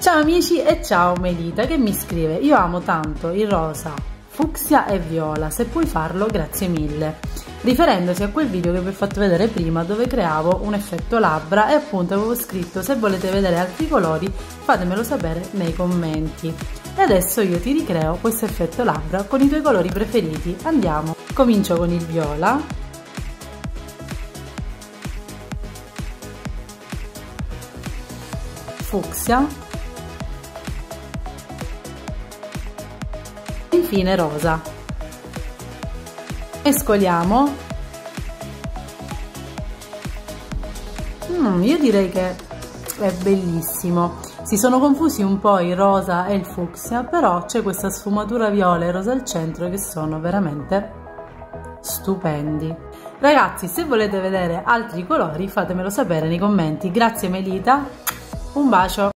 Ciao amici e ciao Melita che mi scrive? Io amo tanto il rosa, fucsia e viola, se puoi farlo grazie mille. Riferendosi a quel video che vi ho fatto vedere prima dove creavo un effetto labbra e appunto avevo scritto se volete vedere altri colori fatemelo sapere nei commenti e adesso io ti ricreo questo effetto labbra con i tuoi colori preferiti. Andiamo. Comincio con il viola. Fucsia infine rosa. Mescoliamo. Mm, io direi che è bellissimo. Si sono confusi un po' il rosa e il fucsia, però c'è questa sfumatura viola e rosa al centro che sono veramente stupendi. Ragazzi, se volete vedere altri colori fatemelo sapere nei commenti. Grazie Melita, un bacio!